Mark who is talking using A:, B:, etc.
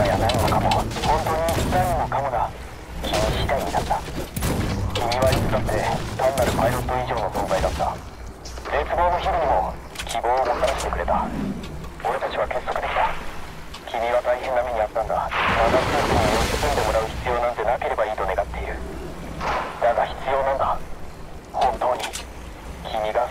A: のや何もかも。本当に何もかもが君次第になった。君はいつだって単なるパイロット以上の存在だった。絶望の日々にも希望をもたらしてくれた。俺たちは結束できた。君は大変な目に遭ったんだ。長くに寄ち着んでもらう必要なんてなければいいと願っている。だが必要なんだ。本当に。君が